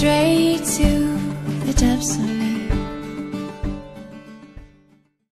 Straight to the depths of